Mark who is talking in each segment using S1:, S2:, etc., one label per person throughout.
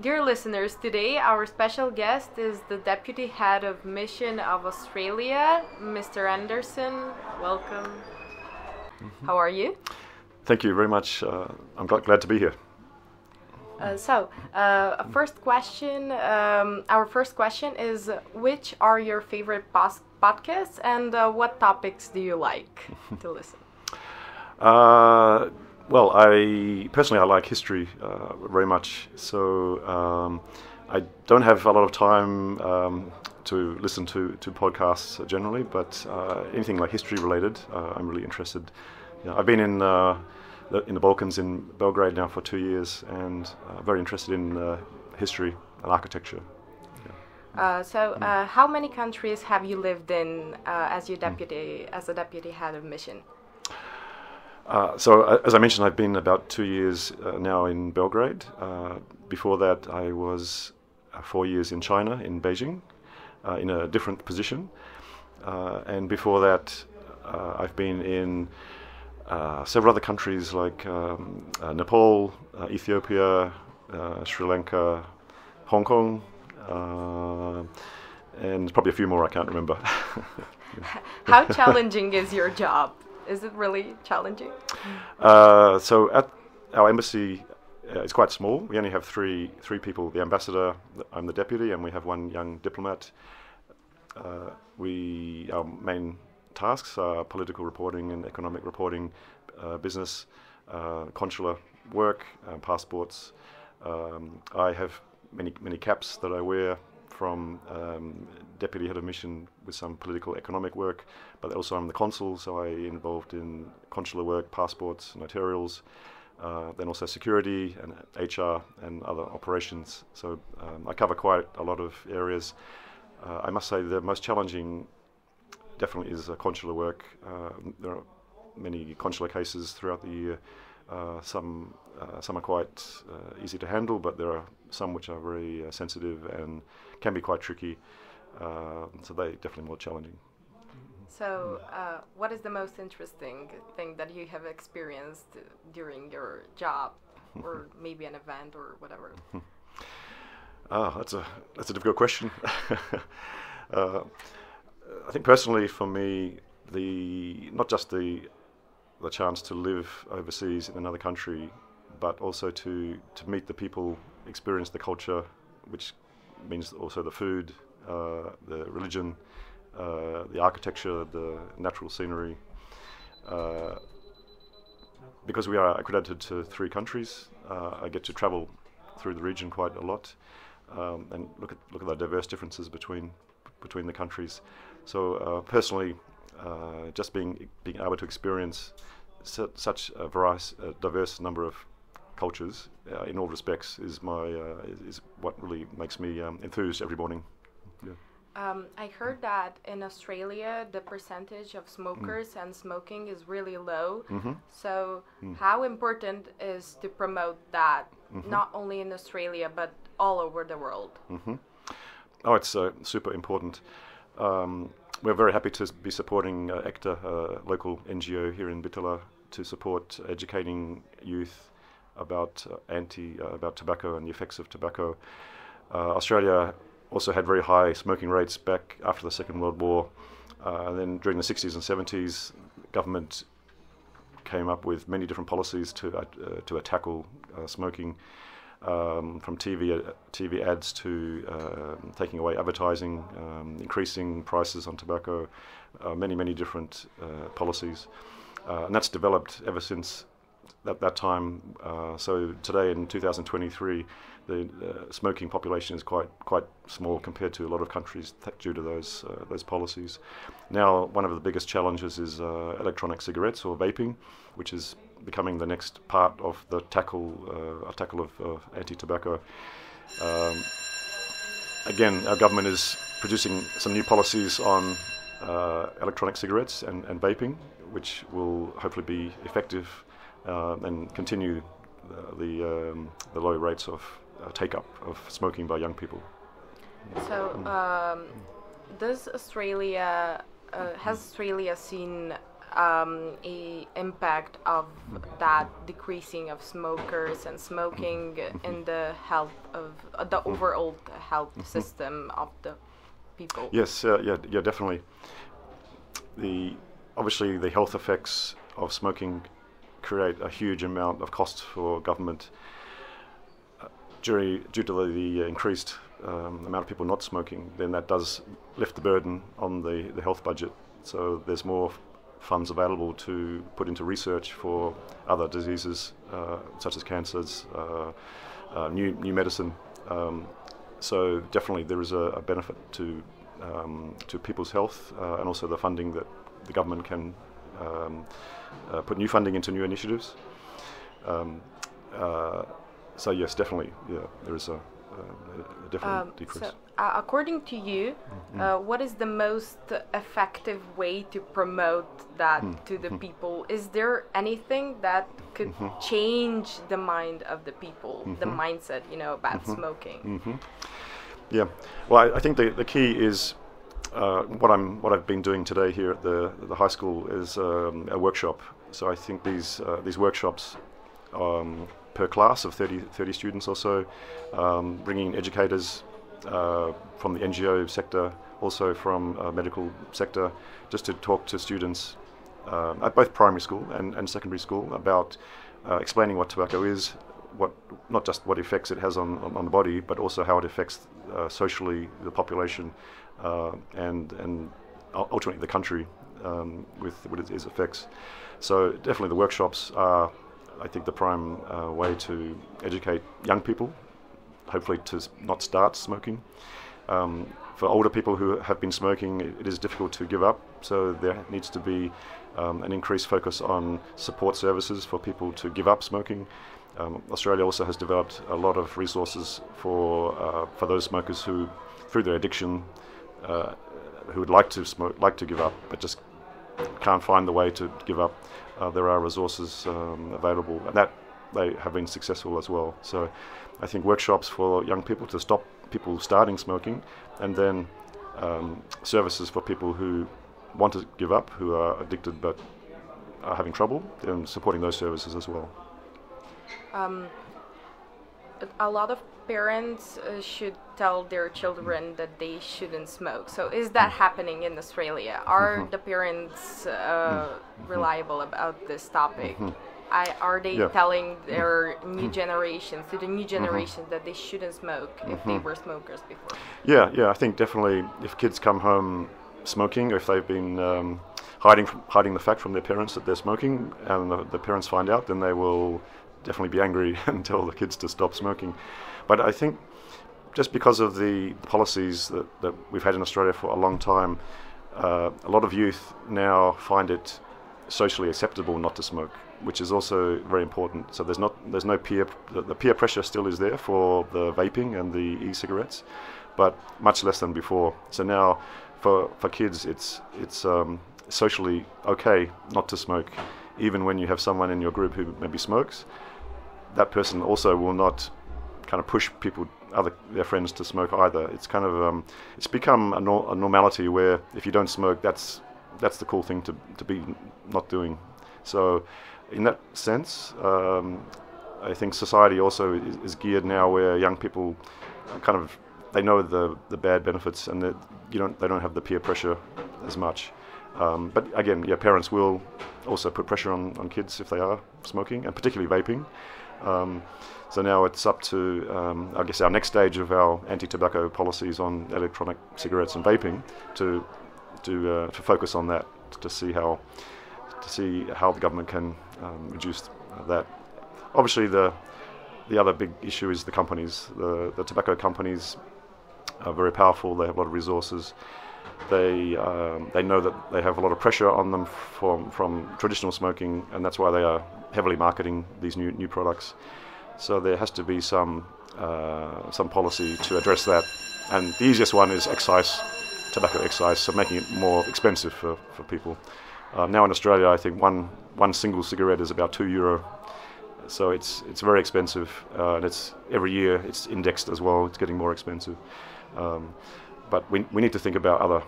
S1: Dear listeners, today our special guest is the Deputy Head of Mission of Australia, Mr. Anderson. Welcome. How are you?
S2: Thank you very much. Uh, I'm glad to be here.
S1: Uh, so, uh, a first question. Um, our first question is: Which are your favorite pos- podcasts, and uh, what topics do you like to listen?
S2: Well, I personally I like history uh, very much, so um, I don't have a lot of time um, to listen to, to podcasts generally, but uh, anything like history related, uh, I'm really interested. You know, I've been in uh, the, in the Balkans in Belgrade now for two years, and uh, very interested in uh, history and architecture.
S1: Uh, so, uh, how many countries have you lived in uh, as your deputy, as a deputy head of mission?
S2: Uh, so, uh, as I mentioned, I've been about two years uh, now in Belgrade. Uh, before that, I was four years in China, in Beijing, in a different position. And before that, I've been in several other countries like um, Nepal, Ethiopia, Sri Lanka, Hong Kong, and probably a few more I can't remember.
S1: How challenging is your job? Is it really challenging?
S2: Uh, so at our embassy, uh, it's quite small. We only have three three people: the ambassador, I'm the deputy, and we have one young diplomat. Uh, we our main tasks are political reporting and economic reporting, uh, business, uh, consular work, uh, passports. Um, I have many many caps that I wear from um, deputy head of mission with some political economic work, but also I'm the consul, so I involved in consular work, passports, notarials, uh, then also security and HR and other operations. So um, I cover quite a lot of areas. Uh, I must say the most challenging definitely is uh, consular work. Uh, there are many consular cases throughout the year. Uh, some uh, some are quite uh, easy to handle, but there are some which are very uh, sensitive and can be quite tricky. Uh, so they definitely more challenging.
S1: So, uh, what is the most interesting thing that you have experienced during your job, or maybe an event or whatever?
S2: Ah, that's a that's a difficult question. uh, I think personally, for me, the not just the the chance to live overseas in another country, but also to to meet the people, experience the culture, which means also the food, uh, the religion, uh, the architecture, the natural scenery. Uh, because we are accredited to three countries, uh, I get to travel through the region quite a lot um, and look at look at the diverse differences between between the countries. So uh, personally, just being being able to experience su- such a diverse number of cultures uh, in all respects is my uh, is, is what really makes me um, enthused every morning. Yeah.
S1: Um, I heard that in Australia the percentage of smokers and smoking is really low. So, how important is to promote that not only in Australia but all over the world?
S2: Oh, it's uh, super important. Um, we're very happy to be supporting uh, ECTA, a local NGO here in Bitola, to support educating youth about uh, anti uh, about tobacco and the effects of tobacco. Uh, Australia also had very high smoking rates back after the Second World War. And then during the 60s and 70s, government came up with many different policies to uh, to tackle uh, smoking, um, from TV uh, TV ads to um taking away advertising, um, increasing prices on tobacco, many many different policies, and that's developed ever since that that time. Uh, so today in 2023, the uh, smoking population is quite quite small compared to a lot of countries due to those uh, those policies. Now, one of the biggest challenges is uh, electronic cigarettes or vaping, which is becoming the next part of the tackle uh, a tackle of uh, anti-tobacco. Um, again, our government is producing some new policies on uh, electronic cigarettes and, and vaping, which will hopefully be effective and continue the the, um, the low rates of uh, take up of smoking by young people.
S1: So, um, does Australia uh, has Australia seen um, a impact of that decreasing of smokers and smoking in the health of uh, the overall health system of the people?
S2: Yes, uh, yeah, yeah, definitely. The obviously the health effects of smoking create a huge amount of costs for government. Uh, due, due to the, the increased um, amount of people not smoking, then that does lift the burden on the, the health budget. So there's more funds available to put into research for other diseases uh, such as cancers, uh, uh, new new medicine. Um, so definitely there is a, a benefit to um, to people's health uh, and also the funding that the government can um, uh, put new funding into new initiatives. Um, uh, so yes, definitely, yeah, there is a, a definite um, decrease. So
S1: uh, according to you, mm-hmm. uh, what is the most effective way to promote that mm-hmm. to the mm-hmm. people? Is there anything that could mm-hmm. change the mind of the people, the mm-hmm. mindset, you know, about mm-hmm. smoking?
S2: Yeah, well, I, I, think the, the key is uh, what I'm what I've been doing today here at the the high school is um, a workshop. So I think these uh, these workshops um, per class of 30, 30 students or so, um, bringing educators uh, from the NGO sector, also from uh, medical sector, just to talk to students uh, at both primary school and, and secondary school about uh, explaining what tobacco is, what not just what effects it has on, on, on the body, but also how it affects socially the population uh, and and ultimately the country um, with, its effects. So definitely the workshops are, I think, the prime way to educate young people hopefully to not start smoking. Um, for older people who have been smoking, it is difficult to give up, so there needs to be um, an increased focus on support services for people to give up smoking. Um, Australia also has developed a lot of resources for uh, for those smokers who, through their addiction, uh, who would like to smoke, like to give up, but just can't find the way to give up. Uh, there are resources um, available, and that they have been successful as well. So I think workshops for young people to stop people starting smoking, and then um, services for people who want to give up, who are addicted but are having trouble, and supporting those services as well.
S1: Um, a lot of parents uh, should tell their children that they shouldn't smoke. So, is that happening in Australia? Are mm-hmm. the parents uh, mm-hmm. reliable about this topic? Mm-hmm. I, are they yeah. telling their new mm-hmm. generations, to the new generation, mm-hmm. that they shouldn't smoke if mm-hmm. they were smokers before?
S2: Yeah, yeah. I think definitely if kids come home smoking, or if they've been um, hiding from, hiding the fact from their parents that they're smoking, and the, the parents find out, then they will definitely be angry and tell the kids to stop smoking. But I think just because of the policies that, that we've had in Australia for a long time, uh, a lot of youth now find it socially acceptable not to smoke which is also very important. So there's not there's no peer the, the, peer pressure still is there for the vaping and the e-cigarettes, but much less than before. So now for for kids it's it's um, socially okay not to smoke, even when you have someone in your group who maybe smokes. That person also will not kind of push people other their friends to smoke either. It's kind of um, it's become a, a normality where if you don't smoke, that's that's the cool thing to to be not doing. So in that sense, um, I think society also is, is, geared now where young people kind of they know the the bad benefits and that you don't they don't have the peer pressure as much. Um, but again, yeah, parents will also put pressure on, on kids if they are smoking and particularly vaping. Um, so now it's up to, um, I guess, our next stage of our anti-tobacco policies on electronic cigarettes and vaping to to uh, to focus on that to see how to see how the government can um, reduce that. Obviously, the the other big issue is the companies. The, the tobacco companies are very powerful. They have a lot of resources. They um, they know that they have a lot of pressure on them from from traditional smoking, and that's why they are heavily marketing these new new products. So there has to be some uh, some policy to address that. And the easiest one is excise, tobacco excise, so making it more expensive for, for people. Uh, now in Australia, I think one one single cigarette is about two euro, so it's it's very expensive, uh, and it's every year it's indexed as well. It's getting more expensive, um, but we we need to think about other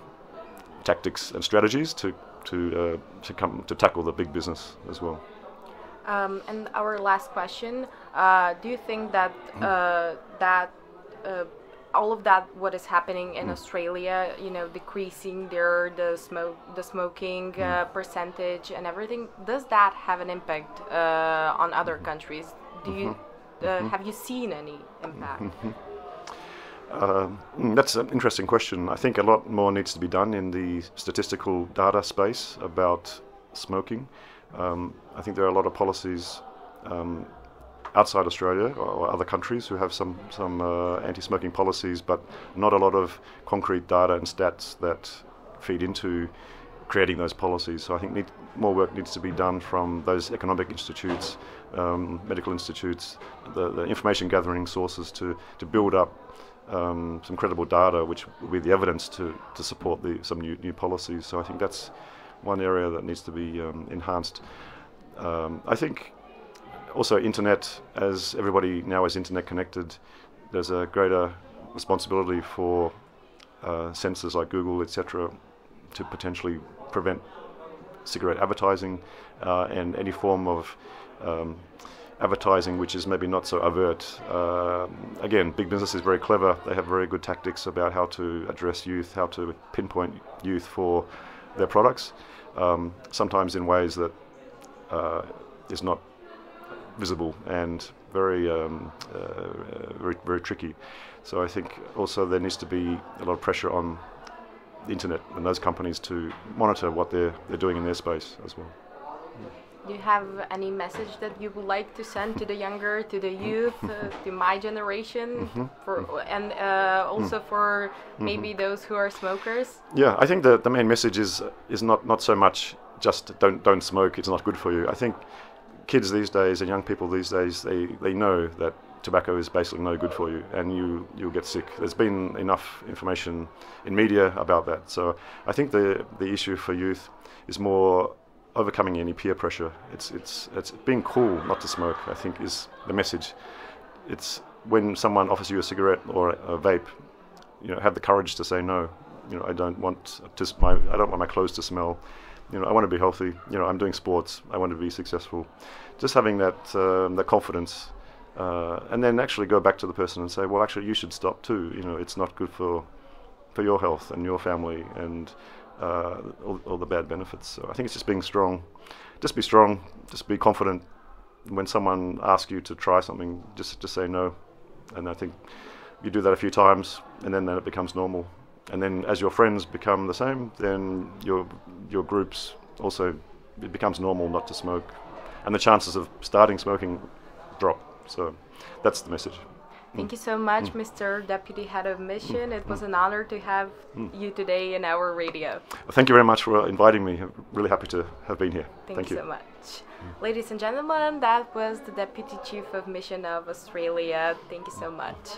S2: tactics and strategies to to uh, to come to tackle the big business as well.
S1: Um, and our last question: uh, Do you think that uh, that uh, all of that what is happening in Australia, you know, decreasing their the smoke the smoking uh, percentage and everything, does that have an impact uh, on other countries? Do you uh, have you seen any impact?
S2: Um, mm, that's an interesting question. I think a lot more needs to be done in the statistical data space about smoking. Um, I think there are a lot of policies um, outside Australia or, other countries who have some some uh, anti-smoking policies, but not a lot of concrete data and stats that feed into creating those policies. So I think need, more work needs to be done from those economic institutes, um, medical institutes, the, the information gathering sources to, to build up um, some credible data, which will be the evidence to, to support the, some new, new policies. So I think that's one area that needs to be um, enhanced. Um, I think also internet, as everybody now is internet connected, there's a greater responsibility for uh, censors like Google, etc., to potentially prevent cigarette advertising uh, and any form of um, advertising which is maybe not so overt. Uh, again, big business is very clever. They have very good tactics about how to address youth, how to pinpoint youth for their products, um, sometimes in ways that uh, is not visible and very, um, uh, very, very tricky. So I think also there needs to be a lot of pressure on the internet and those companies to monitor what they're they're doing in their space as well.
S1: Do you have any message that you would like to send to the younger, to the youth, uh, to my generation, for and uh, also for maybe those who are smokers?
S2: Yeah, I think the, the main message is is not, not so much just don't don't smoke. It's not good for you. I think kids these days and young people these days they, they know that tobacco is basically no good for you and you you'll get sick. There's been enough information in media about that. So I think the the issue for youth is more overcoming any peer pressure. It's it's it's being cool not to smoke. I think is the message. It's when someone offers you a cigarette or a vape, you know, have the courage to say no. You know, I don't want to my I don't want my clothes to smell. You know, I want to be healthy. You know, I'm doing sports. I want to be successful. Just having that um, that confidence, uh, and then actually go back to the person and say, well, actually, you should stop too. You know, it's not good for for your health and your family and uh, all, all the bad benefits. So I think it's just being strong. Just be strong. Just be confident. When someone asks you to try something, just just say no. And I think you do that a few times, and then, then it becomes normal. And then as your friends become the same, then your your groups also it becomes normal not to smoke, and the chances of starting smoking drop. So that's the message.
S1: Thank mm. you so much, mm. Mr. Deputy Head of Mission. Mm. It was an honor to have you today in our radio.
S2: Thank you very much for inviting me. I'm really happy to have been here.
S1: Thank, you so much. Ladies and gentlemen, that was the Deputy Chief of Mission of Australia. Thank you so much.